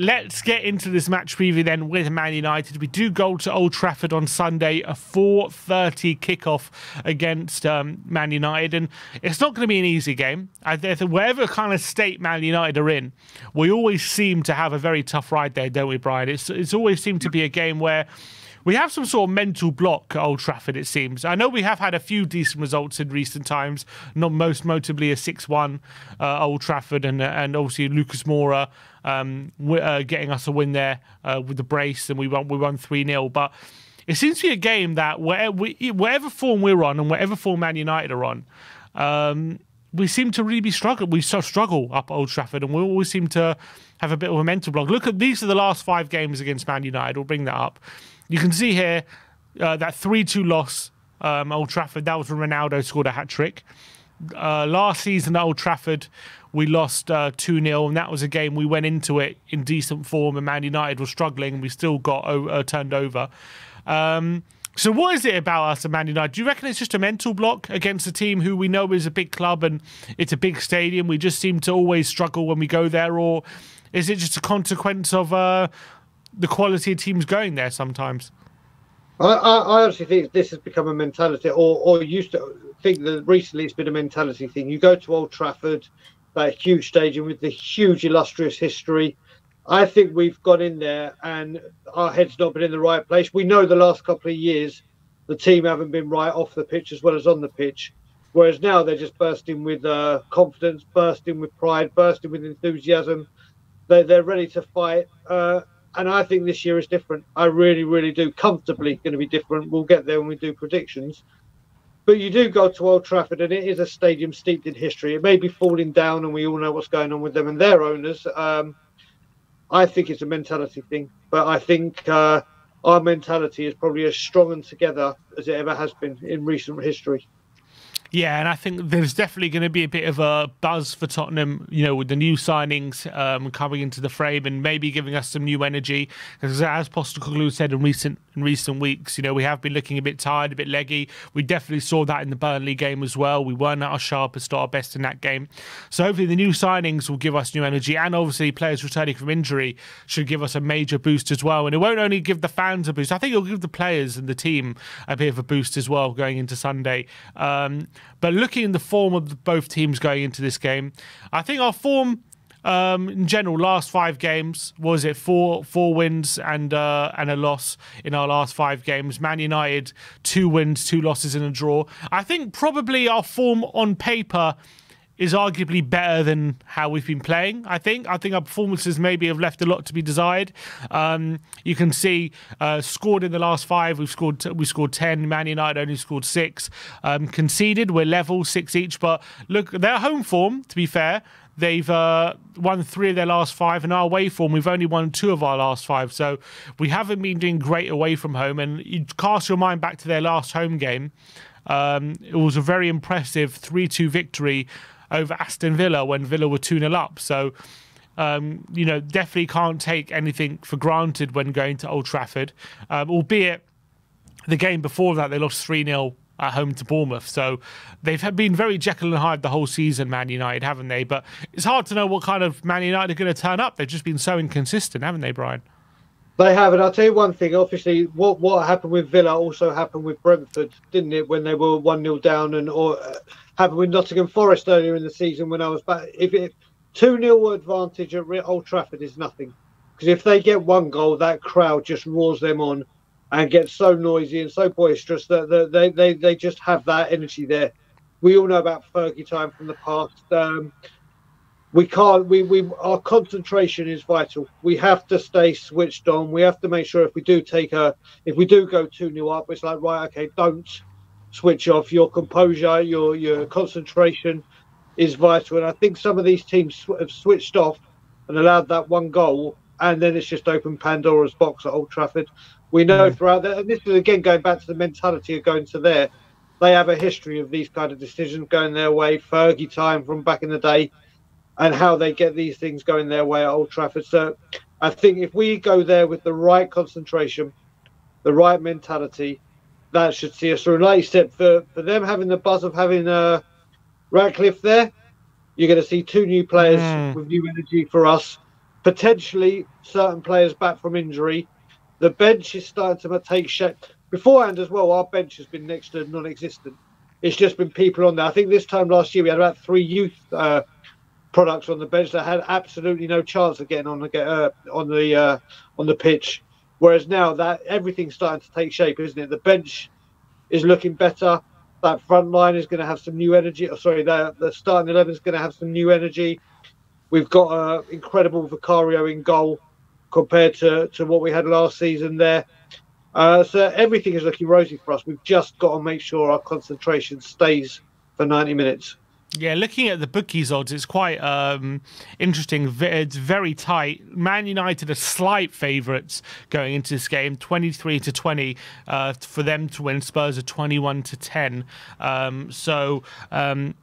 Let's get into this match preview then with Man United. We do go to Old Trafford on Sunday, a 4:30 kickoff against um, Man United, and it's not going to be an easy game. I think whatever kind of state Man United are in, we always seem to have a very tough ride there, don't we, Brian? It's it's always seemed to be a game where we have some sort of mental block at Old Trafford, it seems. I know we have had a few decent results in recent times, not most notably a 6 1 uh, Old Trafford, and, and obviously Lucas Moura um, uh, getting us a win there uh, with the brace, and we won, we won 3 0. But it seems to be a game that whatever, whatever form we're on and whatever form Man United are on, um, we seem to really be struggling. We struggle up Old Trafford, and we always seem to have a bit of a mental block. Look at these are the last five games against Man United. We'll bring that up. You can see here uh, that 3 2 loss, um, Old Trafford, that was when Ronaldo scored a hat trick. Uh, last season at Old Trafford, we lost uh, 2 uh, 0, and that was a game we went into it in decent form, and Man United was struggling, and we still got uh, turned over. Um, so, what is it about us at Man United? Do you reckon it's just a mental block against a team who we know is a big club and it's a big stadium? We just seem to always struggle when we go there, or is it just a consequence of uh, the quality of teams going there sometimes. I, I, honestly think this has become a mentality, or, or used to think that recently it's been a mentality thing. You go to Old Trafford, that huge stadium with the huge illustrious history. I think we've got in there and our head's not been in the right place. We know the last couple of years the team haven't been right off the pitch as well as on the pitch. Whereas now they're just bursting with uh, confidence, bursting with pride, bursting with enthusiasm. They're, they're ready to fight. Uh, and I think this year is different. I really, really do. Comfortably going to be different. We'll get there when we do predictions. But you do go to Old Trafford, and it is a stadium steeped in history. It may be falling down, and we all know what's going on with them and their owners. Um, I think it's a mentality thing, but I think uh, our mentality is probably as strong and together as it ever has been in recent history. Yeah, and I think there's definitely going to be a bit of a buzz for Tottenham, you know, with the new signings um, coming into the frame and maybe giving us some new energy. Because as Postecoglou said in recent in recent weeks, you know, we have been looking a bit tired, a bit leggy. We definitely saw that in the Burnley game as well. We weren't at our sharpest our best in that game. So hopefully the new signings will give us new energy, and obviously players returning from injury should give us a major boost as well. And it won't only give the fans a boost; I think it'll give the players and the team a bit of a boost as well going into Sunday. Um, but looking at the form of both teams going into this game, I think our form um, in general, last five games was it four four wins and uh, and a loss in our last five games. Man United two wins, two losses, and a draw. I think probably our form on paper is arguably better than how we've been playing. I think. I think our performances maybe have left a lot to be desired. Um, you can see uh, scored in the last five. We've scored. We scored ten. Man United only scored six. Um, conceded. We're level six each. But look, their home form. To be fair. They've uh, won three of their last five, and our away form, we've only won two of our last five. So we haven't been doing great away from home. And you cast your mind back to their last home game. Um, it was a very impressive 3 2 victory over Aston Villa when Villa were 2 0 up. So, um, you know, definitely can't take anything for granted when going to Old Trafford, um, albeit the game before that they lost 3 0 at home to Bournemouth. So they've been very Jekyll and Hyde the whole season, Man United, haven't they? But it's hard to know what kind of Man United are going to turn up. They've just been so inconsistent, haven't they, Brian? They have, and I'll tell you one thing. Obviously, what what happened with Villa also happened with Brentford, didn't it? When they were one 0 down, and or uh, happened with Nottingham Forest earlier in the season when I was back. If it two 0 advantage at Old Trafford is nothing, because if they get one goal, that crowd just roars them on and get so noisy and so boisterous that they they they just have that energy there. We all know about Fergie time from the past. Um, we can't we, we our concentration is vital we have to stay switched on we have to make sure if we do take a if we do go 2 new up it's like right okay don't switch off. Your composure, your your concentration is vital. And I think some of these teams have switched off and allowed that one goal, and then it's just opened Pandora's box at Old Trafford. We know mm. throughout that, and this is again going back to the mentality of going to there. They have a history of these kind of decisions going their way, Fergie time from back in the day, and how they get these things going their way at Old Trafford. So I think if we go there with the right concentration, the right mentality, that should see us through. Like you said, for, for them having the buzz of having uh, Ratcliffe there, you're going to see two new players mm. with new energy for us. potentially certain players back from injury. The bench is starting to take shape. Beforehand as well, our bench has been next to non-existent. It's just been people on there. I think this time last year we had about three youth uh, products on the bench that had absolutely no chance of getting on the uh, on the uh, on the pitch. Whereas now that everything's starting to take shape, isn't it? The bench is looking better. That front line is going to have some new energy. Oh, sorry, the, the starting eleven is going to have some new energy. We've got uh, incredible Vicario in goal compared to, to what we had last season there. Uh, so everything is looking rosy for us. We've just got to make sure our concentration stays for 90 minutes. Yeah, looking at the bookies odds, it's quite um, interesting. It's very tight. Man United are slight favourites going into this game, twenty-three to twenty uh, for them to win. Spurs are twenty-one to ten. Um, so um,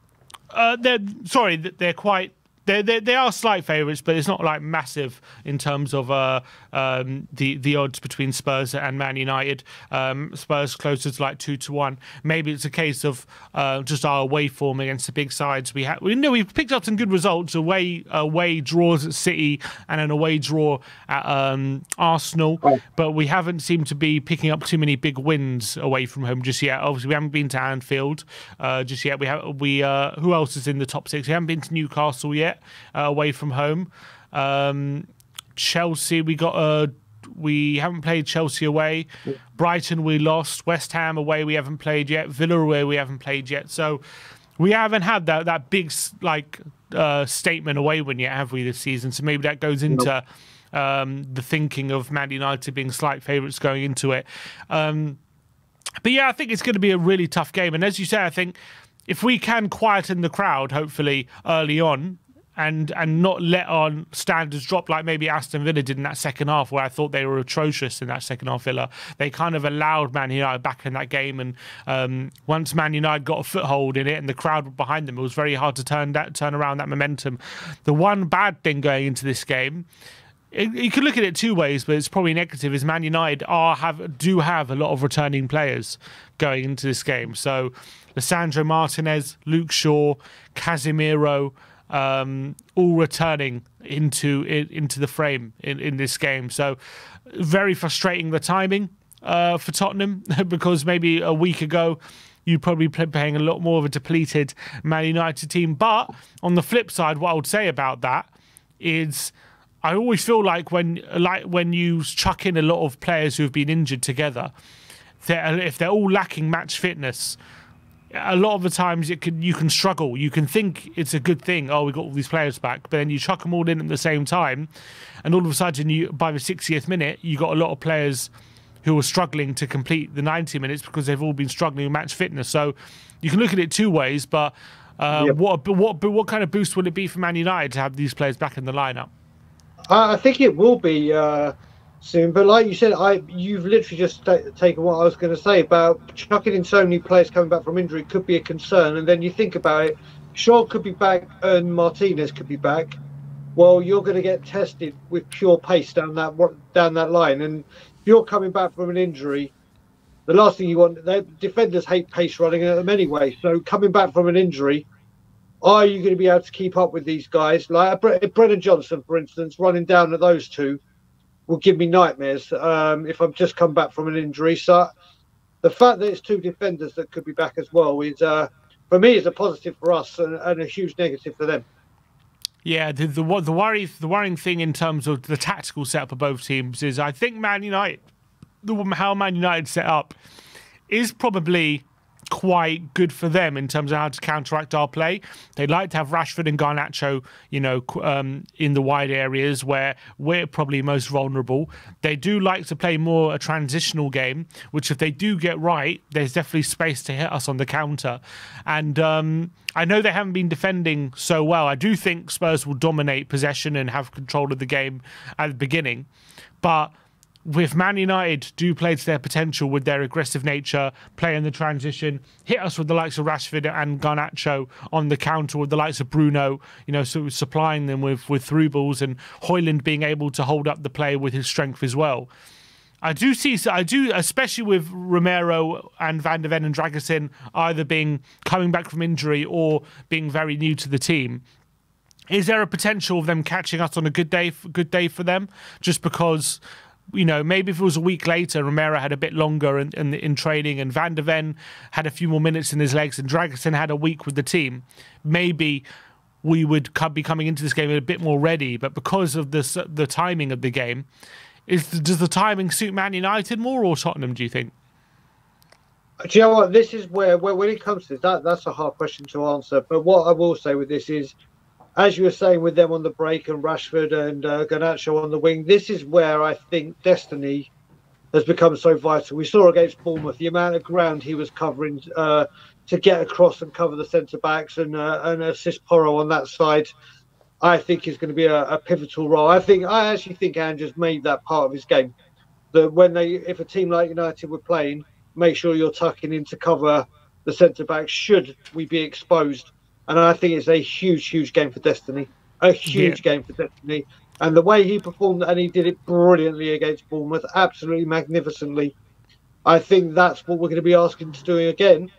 uh, they're sorry, they're quite they they they are slight favourites, but it's not like massive in terms of uh, um, the the odds between Spurs and Man United. Um, Spurs closer to like two to one. Maybe it's a case of uh, just our away form against the big sides. We have we know we've picked up some good results away away draws at City and an away draw at um, Arsenal, but we haven't seemed to be picking up too many big wins away from home just yet. Obviously, we haven't been to Anfield uh, just yet. We have we uh, who else is in the top six? We haven't been to Newcastle yet uh, away from home. Um, Chelsea, we got a. We haven't played Chelsea away. Brighton, we lost. West Ham away, we haven't played yet. Villa away, we haven't played yet. So we haven't had that that big like uh, statement away win yet, have we, this season? So maybe that goes into um, the thinking of Man United being slight favourites going into it. Um, but yeah, I think it's going to be a really tough game. And as you say, I think if we can quieten the crowd, hopefully early on, and and not let our standards drop like maybe Aston Villa did in that second half, where I thought they were atrocious in that second half. Villa they kind of allowed Man United back in that game, and um, once Man United got a foothold in it and the crowd were behind them, it was very hard to turn that turn around that momentum. The one bad thing going into this game. you could look at it two ways, but it's probably negative. Is Man United are have do have a lot of returning players going into this game. So, Lisandro Martinez, Luke Shaw, Casemiro, um, all returning into into the frame in, in this game. So very frustrating the timing uh, for Tottenham because maybe a week ago you'd probably be playing a lot more of a depleted Man United team. But on the flip side, what I would say about that is. I always feel like when like when you chuck in a lot of players who have been injured together, they're, if they're all lacking match fitness, a lot of the times it can you can struggle. You can think it's a good thing. Oh, we got all these players back, but then you chuck them all in at the same time, and all of a sudden, you by the 60th minute, you got a lot of players who are struggling to complete the 90 minutes because they've all been struggling with match fitness. So you can look at it two ways. But uh, yep. what what what kind of boost will it be for Man United to have these players back in the lineup? I think it will be. Uh soon. But like you said, I you've literally just taken what I was going to say about chucking in so many players coming back from injury could be a concern. And then you think about it, Shaw could be back and Martinez could be back. Well, you're going to get tested with pure pace down that down that line, and if you're coming back from an injury, the last thing you want, the defenders hate pace running at them anyway. So coming back from an injury, are you going to be able to keep up with these guys? Like Brennan Johnson, for instance, running down at those two will give me nightmares um, if I've just come back from an injury. So the fact that it's two defenders that could be back as well is, uh, for me, is a positive for us and, and a huge negative for them. Yeah, the, the the worry the worrying thing in terms of the tactical setup of both teams is I think Man United, the how Man United set up, is probably quite good for them in terms of how to counteract our play. They like to have Rashford and Garnacho, you know, um, in the wide areas where we're probably most vulnerable. They do like to play more a transitional game, which if they do get right, there's definitely space to hit us on the counter. And um, I know they haven't been defending so well. I do think Spurs will dominate possession and have control of the game at the beginning, but with Man United do play to their potential with their aggressive nature, play in the transition, hit us with the likes of Rashford and Garnacho on the counter with the likes of Bruno, you know, so supplying them with, with through balls and Højlund being able to hold up the play with his strength as well. I do see, I do, especially with Romero and Van de Ven and Dragusin either being coming back from injury or being very new to the team. is there a potential of them catching us on a good day good day for them just because you know, maybe if it was a week later, Romero had a bit longer in, in, in, training and Van de Ven had a few more minutes in his legs and Dragusin had a week with the team, maybe we would be coming into this game a bit more ready. But because of this, the timing of the game, is does the timing suit Man United more or Tottenham, do you think? Uh, do you know what? This is where, where when it comes to that, that's a hard question to answer. But what I will say with this is as you were saying with them on the break and Rashford and uh, Garnacho on the wing, this is where I think Destiny has become so vital. We saw against Bournemouth the amount of ground he was covering uh, to get across and cover the centre backs and uh, and assist Porro on that side. I think is going to be a, a, pivotal role. I think I actually think Andrew's made that part of his game. That when they, if a team like United were playing, make sure you're tucking in to cover the centre back. Should we be exposed? And I think it's a huge, huge game for Destiny. A huge yeah. game for Destiny. And the way he performed, and he did it brilliantly against Bournemouth, absolutely magnificently. I think that's what we're going to be asking to do again.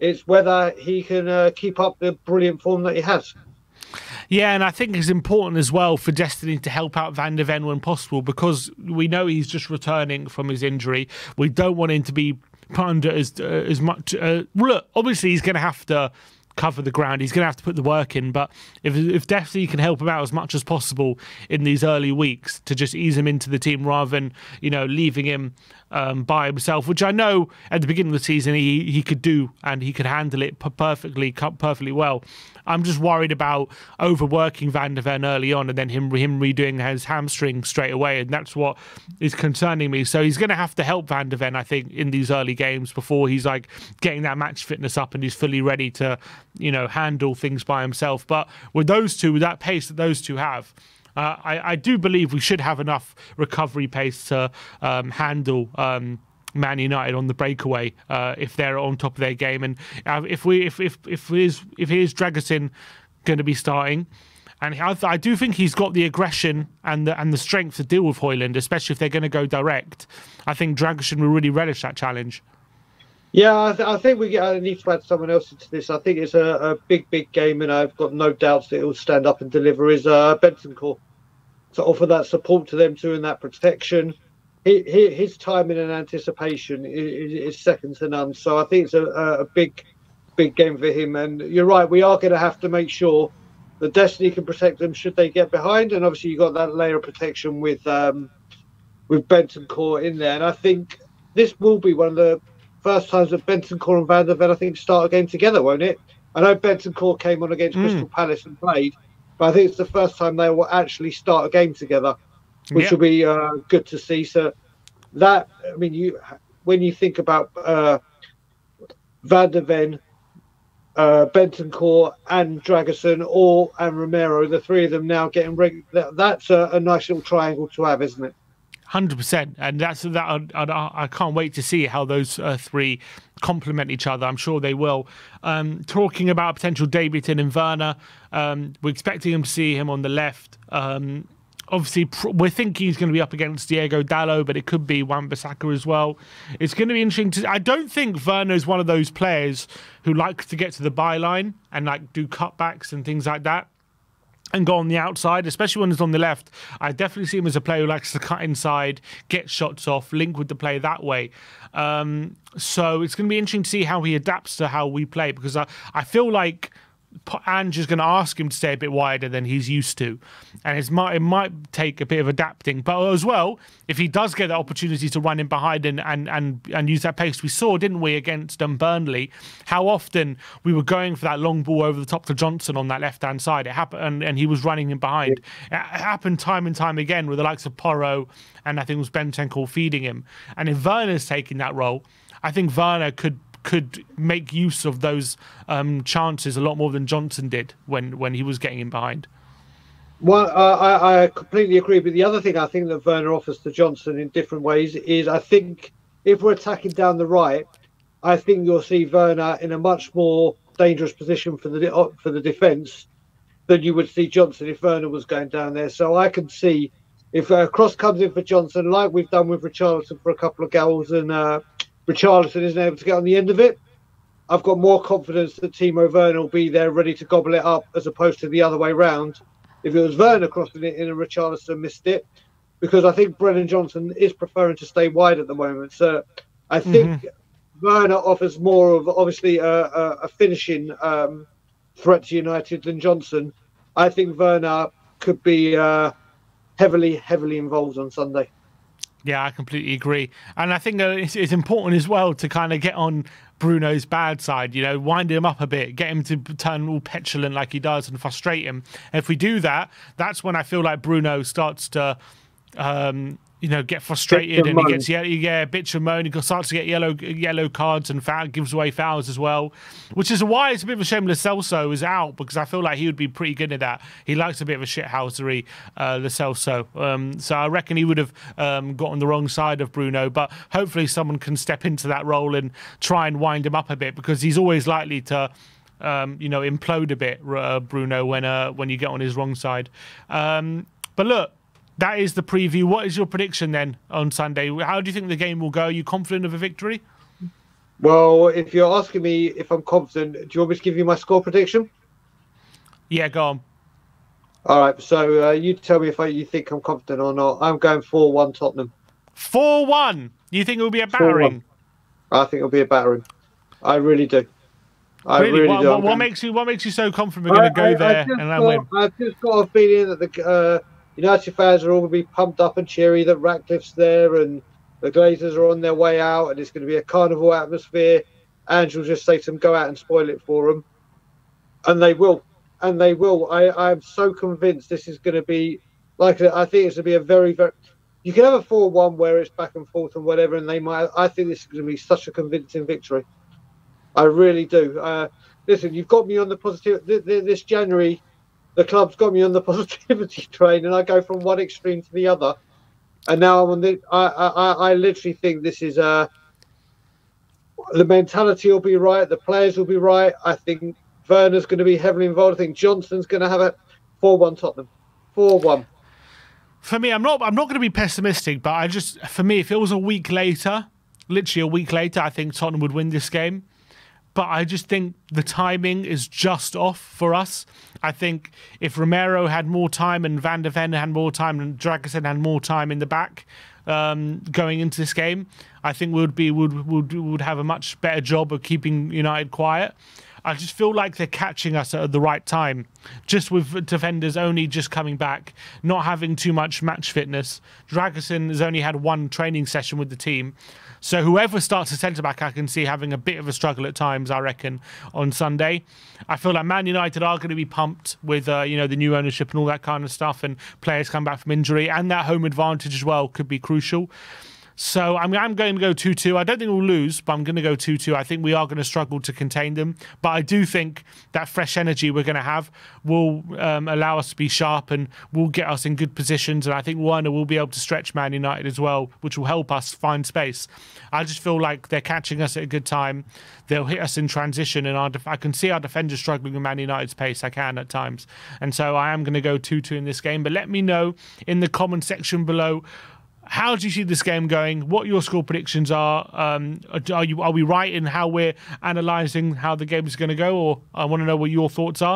It's whether he can uh, keep up the brilliant form that he has. Yeah, and I think it's important as well for Destiny to help out Van de Ven when possible because we know he's just returning from his injury. We don't want him to be put under as uh, as much. Uh, look, obviously he's going to have to cover the ground. He's going to have to put the work in. But if if Destiny can help him out as much as possible in these early weeks to just ease him into the team rather than you know leaving him um, by himself, which I know at the beginning of the season he he could do and he could handle it perfectly perfectly well. I'm just worried about overworking Van de Ven early on and then him him redoing his hamstring straight away, and that's what is concerning me. So he's going to have to help Van de Ven, I think, in these early games before he's like getting that match fitness up and he's fully ready to, you know, handle things by himself. But with those two, with that pace that those two have. Uh, I, I, do believe we should have enough recovery pace to um, handle um, Man United on the breakaway uh, if they're on top of their game. And uh, if we if if if is if is Dragusin going to be starting. And I, I, do think he's got the aggression and the and the strength to deal with Højlund, especially if they're going to go direct. I think Dragusin will really relish that challenge. Yeah, I, th- I think we uh, need to add someone else into this. I think it's a, a, big, big game, and I've got no doubts that will stand up and deliver. Is uh, Bentancur to offer that support to them too and that protection his timing and anticipation is, second to none. So I think it's a, a big, big game for him. And you're right, we are going to have to make sure that Destiny can protect them should they get behind. And obviously, you got that layer of protection with um, with Bentancur in there. And I think this will be one of the first times that Bentancur and Van de Ven, I think, start a game together, won't it? I know Bentancur came on against mm. Crystal Palace and played, but I think it's the first time they will actually start a game together which yep. will be uh, good to see. So that I mean, you when you think about uh, Van de Ven, uh, Bentancur, and Dragusin, or and Romero, the three of them now getting reg- that, that's a, a nice little triangle to have, isn't it? Hundred percent, and that's that. I, I, I, can't wait to see how those uh, three complement each other. I'm sure they will. Um, talking about potential debut in Werner, um, we're expecting him to see him on the left. Um, obviously we're thinking he's going to be up against Diogo Dalot, but it could be Wan-Bissaka as well. It's going to be interesting to. I don't think Werner is one of those players who likes to get to the byline and like do cutbacks and things like that. And go on the outside, especially when he's on the left. I definitely see him as a player who likes to cut inside, get shots off, link with the play that way. Um, so it's going to be interesting to see how he adapts to how we play because I, I feel like Ange's going to ask him to stay a bit wider than he's used to, and it might it might take a bit of adapting. But as well, if he does get the opportunity to run in behind and and and, and use that pace, we saw, didn't we, against um, Burnley, how often we were going for that long ball over the top to Johnson on that left hand side. It happened, and, and he was running in behind. It happened time and time again with the likes of Porro and I think it was Bentancur feeding him. And if Werner's taking that role, I think Werner could could make use of those um, chances a lot more than Johnson did when when he was getting in behind. Well, uh, I, I, completely agree. But the other thing I think that Werner offers to Johnson in different ways is I think if we're attacking down the right, I think you'll see Werner in a much more dangerous position for the uh, for the defence than you would see Johnson if Werner was going down there. So I can see if a cross comes in for Johnson, like we've done with Richarlison for a couple of goals, and uh, Richarlison isn't able to get on the end of it, I've got more confidence that Timo Werner will be there ready to gobble it up as opposed to the other way round. If it was Werner crossing it in and Richarlison missed it, because I think Brennan Johnson is preferring to stay wide at the moment. So I think mm-hmm. Werner offers more of obviously a, a, a finishing um, threat to United than Johnson. I think Werner could be uh, heavily, heavily involved on Sunday. Yeah, I completely agree, and I think it's, important as well to kind of get on Bruno's bad side, you know, wind him up a bit, get him to turn all petulant like he does and frustrate him. If we do that, that's when I feel like Bruno starts to um, you know, get frustrated and, he gets yeah, yeah, bitch and moan. He starts to get yellow yellow cards and foul, gives away fouls as well, which is why it's a bit of a shame Lo Celso is out because I feel like he would be pretty good at that. He likes a bit of a shithousery, uh, Lo Celso. Um, so I reckon he would have um, got on the wrong side of Bruno, but hopefully someone can step into that role and try and wind him up a bit because he's always likely to. Um, you know, implode a bit, uh, Bruno, when uh, when you get on his wrong side. Um, but look, that is the preview. What is your prediction then on Sunday? How do you think the game will go? Are you confident of a victory? Well, if you're asking me if I'm confident, do you want me to give you my score prediction? Yeah, go on. All right, so uh, you tell me if I, you think I'm confident or not. I'm going 4 1 Tottenham. 4 1? You think it will be a battering? I think it'll be a battering. I really do. I really, really what, do. What, what makes you What makes you so confident we're going to go I, there and got, win? I've just got a feeling that the uh, United fans are all going to be pumped up and cheery that Ratcliffe's there and the Glazers are on their way out and it's going to be a carnival atmosphere. Ange will just say to them, go out and spoil it for them. And they will. And they will. I, I'm so convinced this is going to be, like, I think it's going to be a very, very. You can have a 4 1 where it's back and forth and whatever, and they might. I think this is going to be such a convincing victory. I really do. Uh, listen, you've got me on the positive. This January, the club's got me on the positivity train, and I go from one extreme to the other. And now I'm on the. I I, I literally think this is uh the mentality will be right, the players will be right. I think Werner's going to be heavily involved. I think Johnson's going to have a four-one Tottenham, four-one. For me, I'm not. I'm not going to be pessimistic, but I just, for me, if it was a week later, literally a week later, I think Tottenham would win this game but I just think the timing is just off for us. I think if Romero had more time and Van de Ven had more time and Dragusin had more time in the back um, going into this game, I think we would be would would would have a much better job of keeping United quiet. I just feel like they're catching us at the right time, just with defenders only just coming back, not having too much match fitness. Dragusin has only had one training session with the team. So whoever starts a centre back, I can see having a bit of a struggle at times. I reckon on Sunday. I feel like Man United are going to be pumped with uh, you know the new ownership and all that kind of stuff, and players come back from injury, and that home advantage as well could be crucial. So I'm, I'm going to go 2 2. I don't think we'll lose, but I'm going to go 2 2. I think we are going to struggle to contain them. But I do think that fresh energy we're going to have will um, allow us to be sharp and will get us in good positions. And I think Werner will be able to stretch Man United as well, which will help us find space. I just feel like they're catching us at a good time. They'll hit us in transition, and our I can see our defenders struggling with Man United's pace. I can at times. And so I am going to go 2 2 in this game. But let me know in the comment section below how do you see this game going? What your score predictions are? Um, are you are we right in how we're analysing how the game is going to go, or I want to know what your thoughts are.